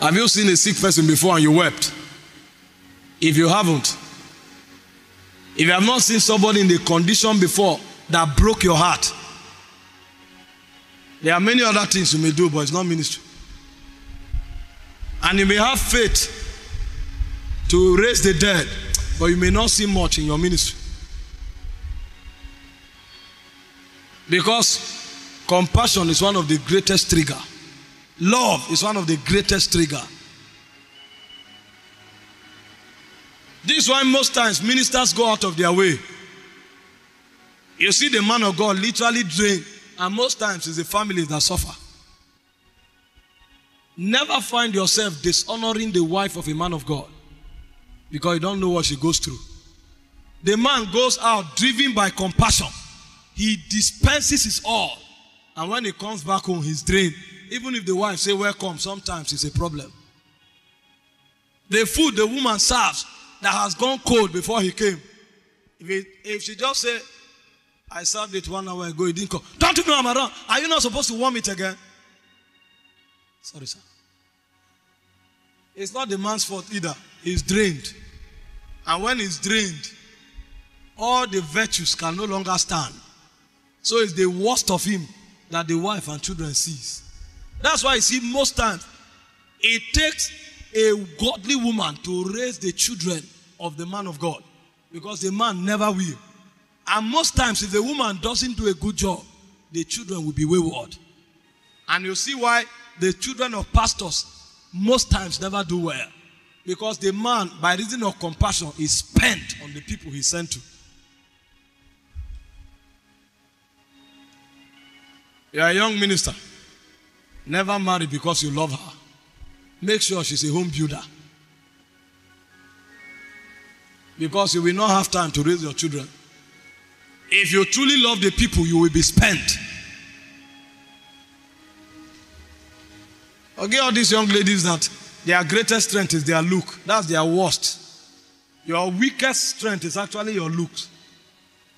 Have you seen a sick person before and you wept? If you haven't, if you have not seen somebody in the condition before that broke your heart, there are many other things you may do, but it's not ministry. And you may have faith to raise the dead, but you may not see much in your ministry. Because compassion is one of the greatest trigger. Love is one of the greatest trigger. This is why most times ministers go out of their way. You see the man of God literally drain, and most times it's the families that suffer. Never find yourself dishonoring the wife of a man of God because you don't know what she goes through. The man goes out driven by compassion. He dispenses his all. And when he comes back home, he's drained. Even if the wife say welcome, sometimes it's a problem. The food the woman serves that has gone cold before he came. If, it, if she just say, I served it one hour ago, it didn't come. Don't you know I'm around? Are you not supposed to warm it again? Sorry, sir. It's not the man's fault either. He's drained. And when he's drained, all the virtues can no longer stand. So it's the worst of him that the wife and children sees. That's why you see most times it takes a godly woman to raise the children of the man of God because the man never will. And most times, if the woman doesn't do a good job, the children will be wayward. And you see why the children of pastors most times never do well. Because the man, by reason of compassion, is spent on the people he sent to. You are a young minister. Never marry because you love her. Make sure she's a home builder. Because you will not have time to raise your children. If you truly love the people, you will be spent. Okay, all these young ladies that their greatest strength is their look. That's their worst. Your weakest strength is actually your looks.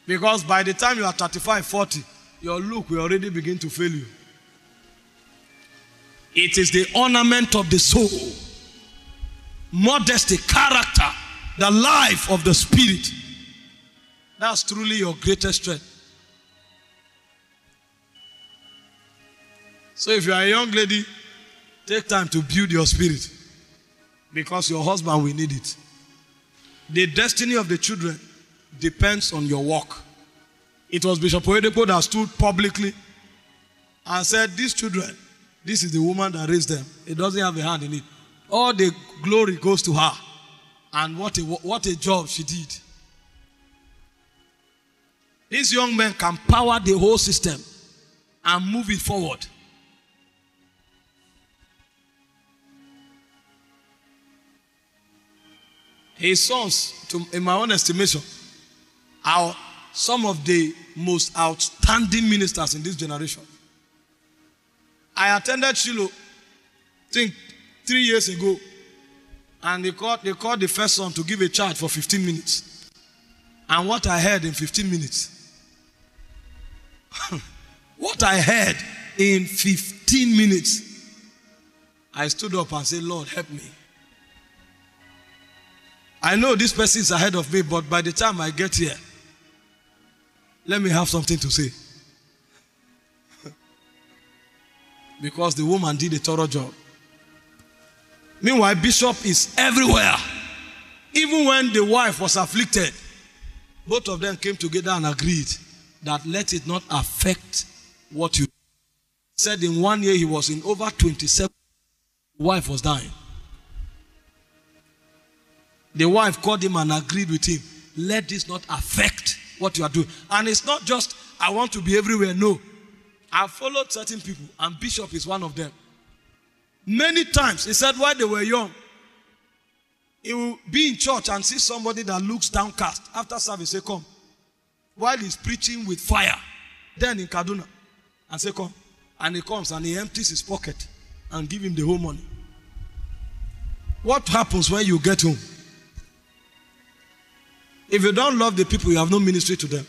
Because by the time you are 35, 40, your look will already begin to fail you. It is the ornament of the soul, modesty, character, the life of the spirit. That's truly your greatest strength. So if you are a young lady, take time to build your spirit because your husband will need it. The destiny of the children depends on your work. It was Bishop Oyedepo that stood publicly and said, These children, this is the woman that raised them. It doesn't have a hand in it. All the glory goes to her. And what a, what a job she did. These young men can power the whole system and move it forward. His sons, to, in my own estimation, are some of the most outstanding ministers in this generation. I attended Shiloh, think three years ago, and they called, they called the first son to give a charge for 15 minutes. And what I heard in 15 minutes, what I heard in 15 minutes, I stood up and said, Lord, help me. I know this person is ahead of me, but by the time I get here, let me have something to say. Because the woman did a thorough job. Meanwhile, Bishop is everywhere. Even when the wife was afflicted, both of them came together and agreed that let it not affect what you said in one year he was in over 27 wife was dying. The wife called him and agreed with him let this not affect what you are doing. And it's not just i want to be everywhere. No i followed certain people and bishop is one of them. Many times he said while they were young? He will be in church and see somebody that looks downcast after service say come while he's preaching with fire. Then in kaduna and say come and he comes and he empties his pocket and give him the whole money. What happens when you get home? If you don't love the people you have no ministry to them.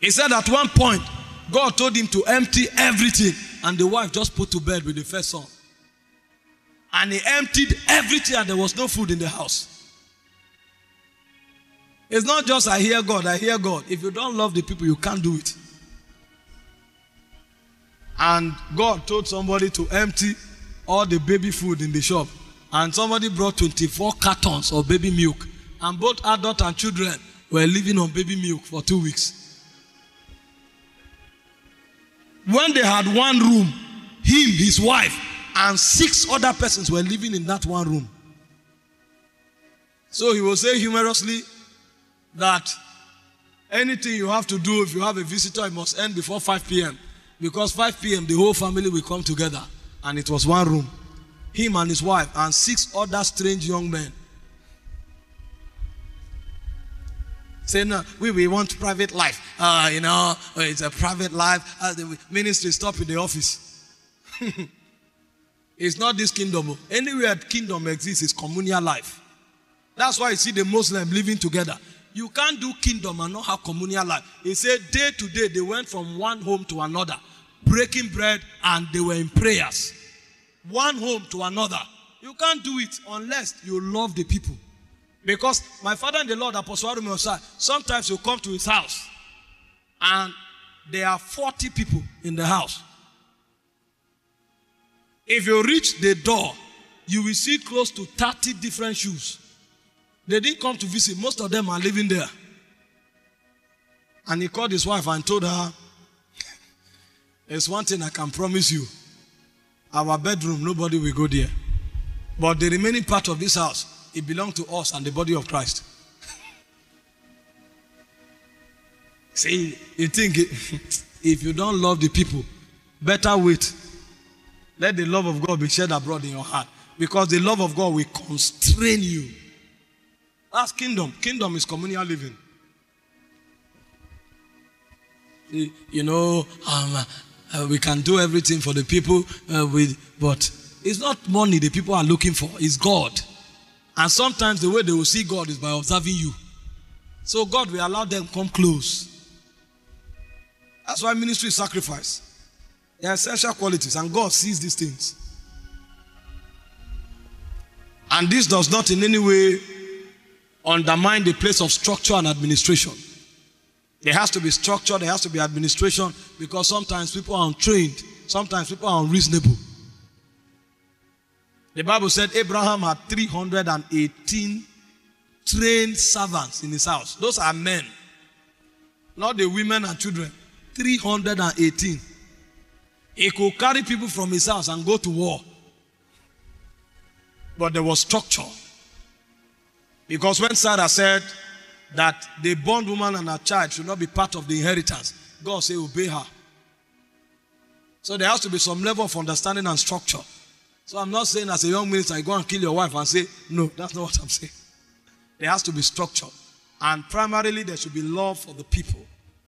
He said at one point god told him to empty everything and the wife just put to bed with the first son And he emptied everything, and there was no food in the house. It's not just I hear God, I hear God. If you don't love the people, you can't do it. And God told somebody to empty all the baby food in the shop. And somebody brought 24 cartons of baby milk. And both adult and children were living on baby milk for two weeks. When they had one room, him, his wife, and six other persons were living in that one room. So he will say humorously that anything you have to do if you have a visitor, it must end before 5 p.m. Because 5 p.m., the whole family will come together. And it was one room. Him and his wife, and six other strange young men. Say, no, we, we want private life. Uh, you know, it's a private life. Uh, the ministry stop in the office. it's not this kingdom. Anywhere kingdom exists is communal life. That's why you see the Muslim living together. You can't do kingdom and not have communal life. He said day to day they went from one home to another, breaking bread, and they were in prayers. One home to another. You can't do it unless you love the people. Because my father in the Lord, Apostle Arome sometimes you come to his house and there are 40 people in the house. If you reach the door, you will see close to 30 different shoes. They didn't come to visit. Most of them are living there. And he called his wife and told her, There's one thing I can promise you. Our bedroom, nobody will go there. But the remaining part of this house, it belongs to us and the body of Christ. See, you think if you don't love the people, better wait. Let the love of God be shed abroad in your heart. Because the love of God will constrain you. That's kingdom. Kingdom is communal living. You know, um, uh, we can do everything for the people, uh, with, but it's not money the people are looking for, it's God. And sometimes the way they will see God is by observing you. So God will allow them come close. That's why ministry is sacrifice. They are essential qualities, and God sees these things. And this does not in any way undermine the place of structure and administration. There has to be structure, there has to be administration because sometimes people are untrained, sometimes people are unreasonable. The Bible said Abraham had 318 trained servants in his house. Those are men, not the women and children. 318. He could carry people from his house and go to war. But there was structure. Because when Sarah said that the bondwoman and her child should not be part of the inheritance, God said, obey her. So there has to be some level of understanding and structure. So I'm not saying as a young minister, you go and kill your wife and say, no, that's not what I'm saying. There has to be structure. And primarily, there should be love for the people.